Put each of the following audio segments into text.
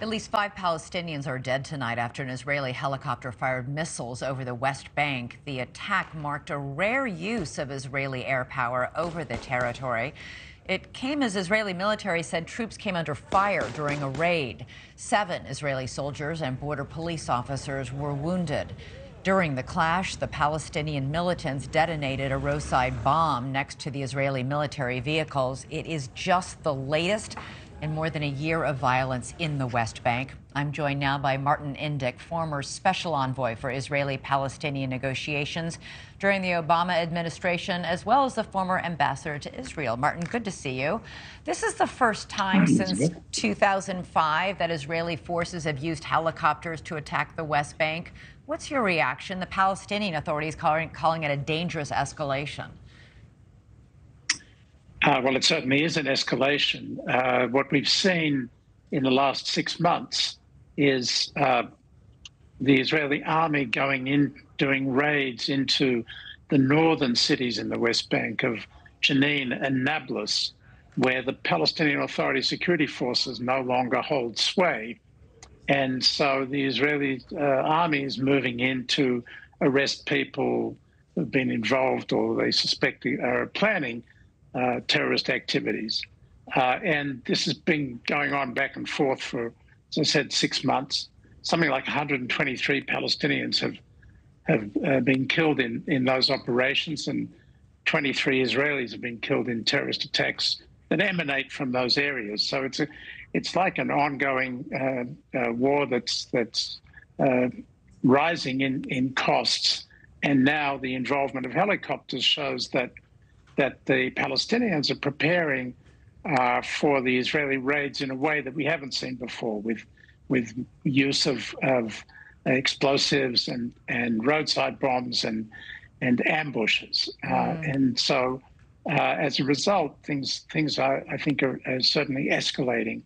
At least five Palestinians are dead tonight after an Israeli helicopter fired missiles over the West Bank. The attack marked a rare use of Israeli air power over the territory. It came as Israeli military said troops came under fire during a raid. Seven Israeli soldiers and border police officers were wounded. During the clash, the Palestinian militants detonated a roadside bomb next to the Israeli military vehicles. It is just the latest in more than a year of violence in the West Bank. I'm joined now by Martin Indyk, former special envoy for Israeli Palestinian negotiations during the Obama administration, as well as the former ambassador to Israel. Martin, good to see you. This is the first time since 2005 that Israeli forces have used helicopters to attack the West Bank. What's your reaction? The Palestinian authorities calling, calling it a dangerous escalation. Uh, well, it certainly is an escalation. Uh, what we've seen in the last six months is uh, the Israeli army going in, doing raids into the northern cities in the West Bank of Jenin and Nablus, where the Palestinian Authority security forces no longer hold sway. And so the Israeli uh, army is moving in to arrest people who've been involved or they suspect are planning uh, terrorist activities. Uh, and this has been going on back and forth for, as I said, six months. Something like 123 Palestinians have have uh, been killed in, in those operations, and 23 Israelis have been killed in terrorist attacks that emanate from those areas. So it's a, it's like an ongoing uh, uh, war that's that's uh, rising in in costs, and now the involvement of helicopters shows that that the Palestinians are preparing uh, for the Israeli raids in a way that we haven't seen before, with with use of, of explosives and, and roadside bombs and and ambushes. Uh, mm. and so, uh, as a result, things things are, I think are, are certainly escalating.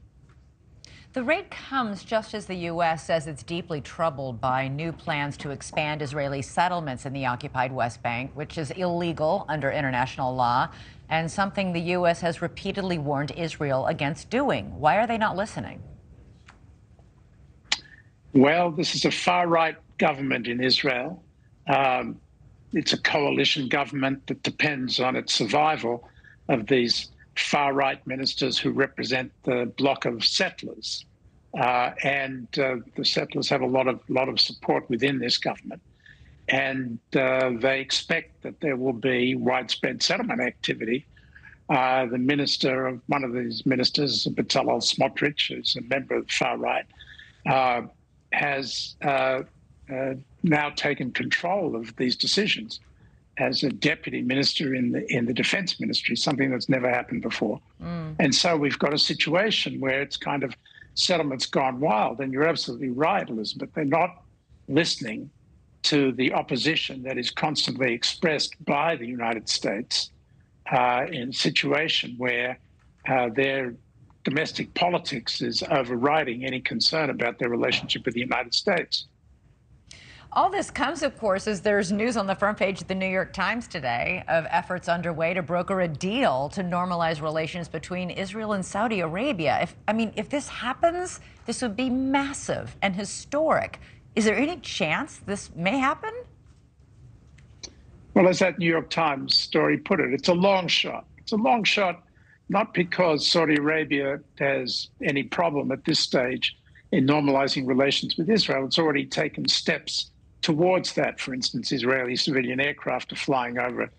The raid comes just as the U.S. says it's deeply troubled by new plans to expand Israeli settlements in the occupied West Bank, which is illegal under international law and something the U.S. has repeatedly warned Israel against doing. Why are they not listening? Well, this is a far right government in Israel. Um, it's a coalition government that depends on its survival of these far right ministers who represent the block of settlers. Uh, and uh, the settlers have a lot of lot of support within this government, and uh, they expect that there will be widespread settlement activity. Uh, the minister of one of these ministers, Bezalel Smotrich, who's a member of the far right, uh, has uh, now taken control of these decisions as a deputy minister in the in the defense ministry, something that's never happened before. Mm. And so we've got a situation where it's kind of settlements gone wild. And you're absolutely right, Elizabeth. They're not listening to the opposition that is constantly expressed by the United States uh, in a situation where uh, their domestic politics is overriding any concern about their relationship with the United States. All this comes, of course, as there's news on the front page of the New York Times today of efforts underway to broker a deal to normalize relations between Israel and Saudi Arabia. If I mean, if this happens, this would be massive and historic. Is there any chance this may happen? Well, as that New York Times story put it, it's a long shot. It's a long shot, not because Saudi Arabia has any problem at this stage in normalizing relations with Israel. It's already taken steps towards that. For instance, Israeli civilian aircraft are flying over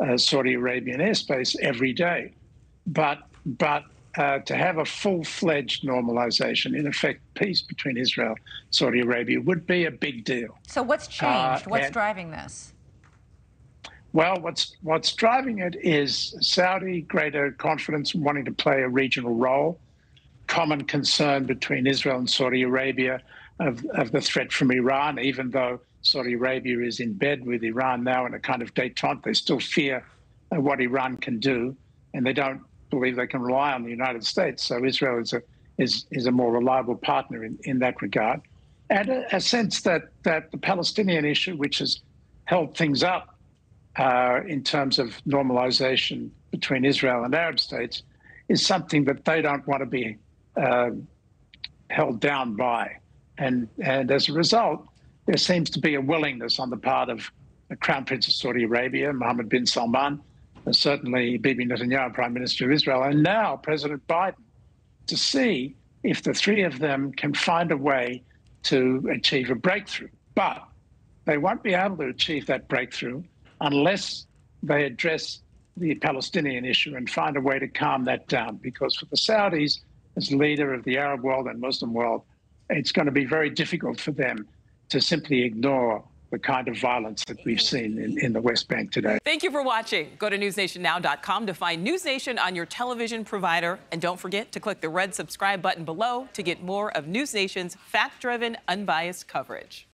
uh, Saudi Arabian airspace every day. But, but uh, to have a full fledged normalization, in effect, peace between Israel and Saudi Arabia would be a big deal. So, what's uh, changed? what's and, driving this? Well, what's what's driving it is Saudi greater confidence in wanting to play a regional role, common concern between Israel and Saudi Arabia of, of the threat from Iran, even though Saudi Arabia is in bed with Iran now in a kind of detente. They still fear uh, what Iran can do, and they don't believe they can rely on the United States. So Israel is a is is a more reliable partner in, in that regard, and a, a sense that that the Palestinian issue, which has held things up uh, in terms of normalization between Israel and Arab states, is something that they don't want to be uh, held down by. And, and as a result, there seems to be a willingness on the part of the Crown Prince of Saudi Arabia, Mohammed bin Salman, and certainly Bibi Netanyahu, Prime Minister of Israel, and now President Biden, to see if the three of them can find a way to achieve a breakthrough. But they won't be able to achieve that breakthrough unless they address the Palestinian issue and find a way to calm that down. Because for the Saudis, as leader of the Arab world and Muslim world, it's going to be very difficult for them to simply ignore the kind of violence that we've seen in, in, the West Bank today. Thank you for watching. Go to newsnationnow.com to find News Nation on your television provider. And don't forget to click the red subscribe button below to get more of News Nation's fact driven, unbiased coverage.